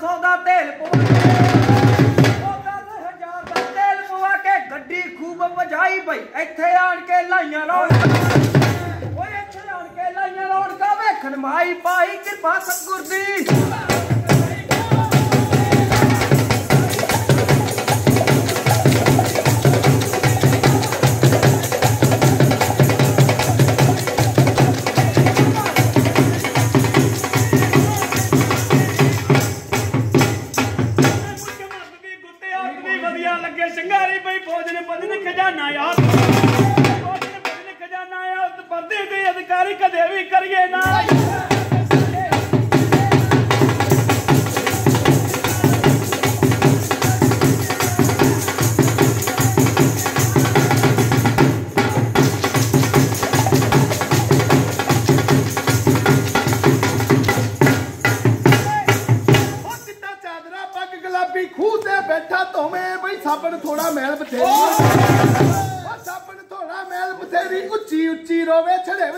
500 ਦਾ ਤੇਲ ਪਵਾ ਕੇ ਗੱਡੀ ਖੂਬ ਵਜਾਈ ਬਈ। ਇੱਥੇ ਆਣ ਕੇ ਲਾਈਆਂ ਰੌਣ ਓਏ ਇੱਥੇ ਆਣ ਕੇ ਲਾਈਆਂ ਰੌਣ ਕਾ ਵੇਖਣ ਮਾਈ ਪਾਈ ਕਿਰਪਾ ਸਤਗੁਰ ਦੀ। ਵਧੀਆ ਸ਼ਿੰਗਾਰੀ ਪਈ ਫੌਜ ਨੇ ਬਦਨ ਖਜ਼ਾਨਾ ਯਾਰ ਫੌਜ ਨੇ ਬਦਨ ਖਜ਼ਾਨਾ ਯਾਰ ਤੇ ਪਰਦੇ ਦੇ ਅਧਿਕਾਰੀ ਕਦੇ ਵੀ ਕਰੀਏ ਨਾ। ਉਹ ਸਾਬਣ ਥੋੜਾ ਮੈਲ ਬਥੇਰੀ। ਉਹ ਸਾਬਣ ਥੋੜਾ ਮੈਲ ਬਥੇਰੀ। ਉੱਚੀ ਉੱਚੀ ਰੋਵੇ ਛੜੇ